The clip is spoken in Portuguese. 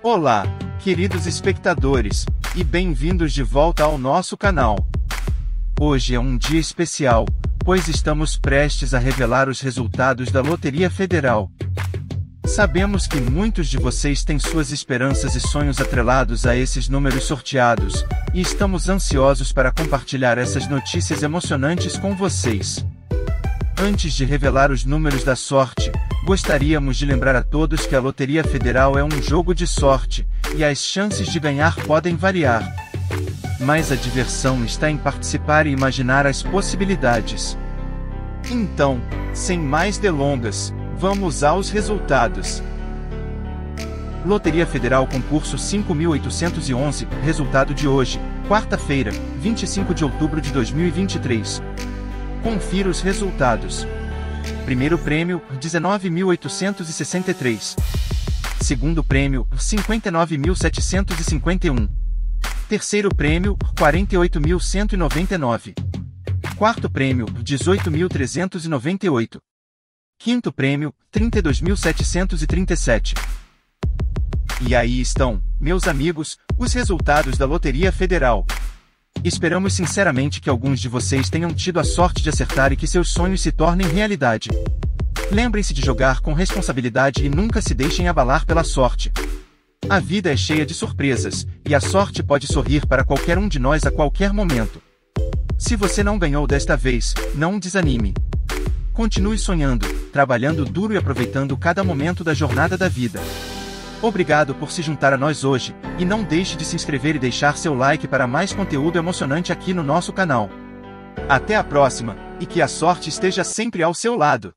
Olá, queridos espectadores, e bem-vindos de volta ao nosso canal. Hoje é um dia especial, pois estamos prestes a revelar os resultados da Loteria Federal. Sabemos que muitos de vocês têm suas esperanças e sonhos atrelados a esses números sorteados, e estamos ansiosos para compartilhar essas notícias emocionantes com vocês. Antes de revelar os números da sorte, gostaríamos de lembrar a todos que a Loteria Federal é um jogo de sorte, e as chances de ganhar podem variar. Mas a diversão está em participar e imaginar as possibilidades. Então, sem mais delongas, vamos aos resultados. Loteria Federal Concurso 5811, resultado de hoje, quarta-feira, 25 de outubro de 2023. Confira os resultados. Primeiro prêmio, 19.863. Segundo prêmio, 59.751. Terceiro prêmio, 48.199. Quarto prêmio, 18.398. Quinto prêmio, 32.737. E aí estão, meus amigos, os resultados da Loteria Federal. Esperamos sinceramente que alguns de vocês tenham tido a sorte de acertar e que seus sonhos se tornem realidade. Lembrem-se de jogar com responsabilidade e nunca se deixem abalar pela sorte. A vida é cheia de surpresas, e a sorte pode sorrir para qualquer um de nós a qualquer momento. Se você não ganhou desta vez, não desanime. Continue sonhando, trabalhando duro e aproveitando cada momento da jornada da vida. Obrigado por se juntar a nós hoje, e não deixe de se inscrever e deixar seu like para mais conteúdo emocionante aqui no nosso canal. Até a próxima, e que a sorte esteja sempre ao seu lado.